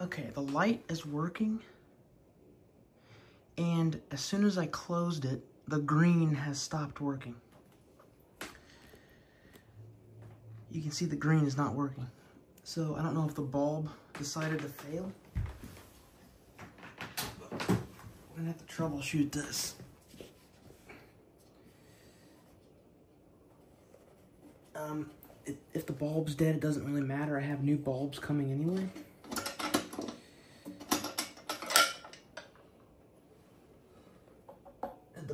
Okay, the light is working. And as soon as I closed it, the green has stopped working. You can see the green is not working. So I don't know if the bulb decided to fail. I'm gonna have to troubleshoot this. Um, if the bulb's dead, it doesn't really matter. I have new bulbs coming anyway.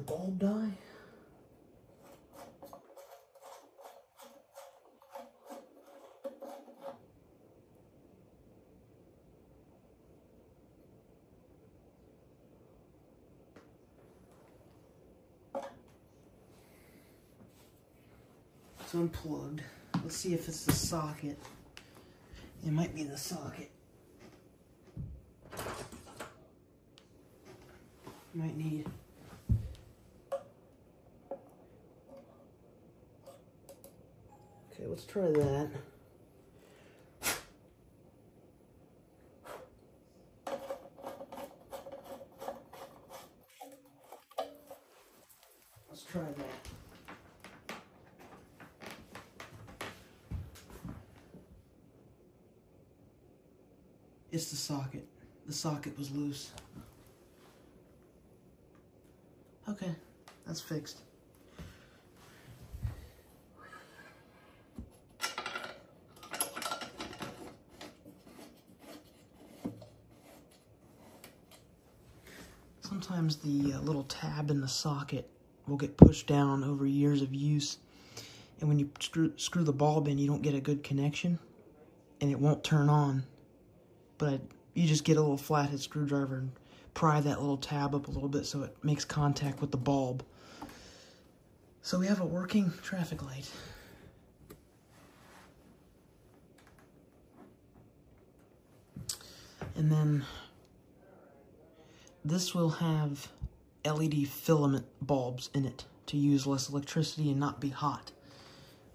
Bulb die? It's unplugged. Let's see if it's the socket. It might be the socket. Might need. Okay, let's try that. Let's try that. It's the socket. The socket was loose. Okay, that's fixed. Sometimes the uh, little tab in the socket will get pushed down over years of use. And when you screw, screw the bulb in, you don't get a good connection. And it won't turn on but you just get a little flathead screwdriver and pry that little tab up a little bit so it makes contact with the bulb. So we have a working traffic light. And then this will have LED filament bulbs in it to use less electricity and not be hot.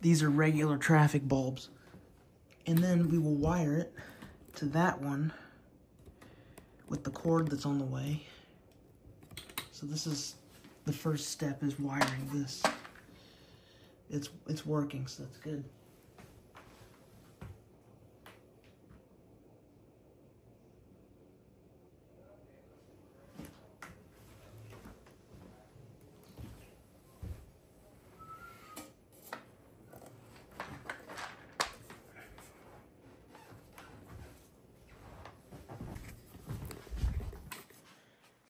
These are regular traffic bulbs. And then we will wire it to that one with the cord that's on the way. So this is the first step is wiring this. It's it's working, so that's good.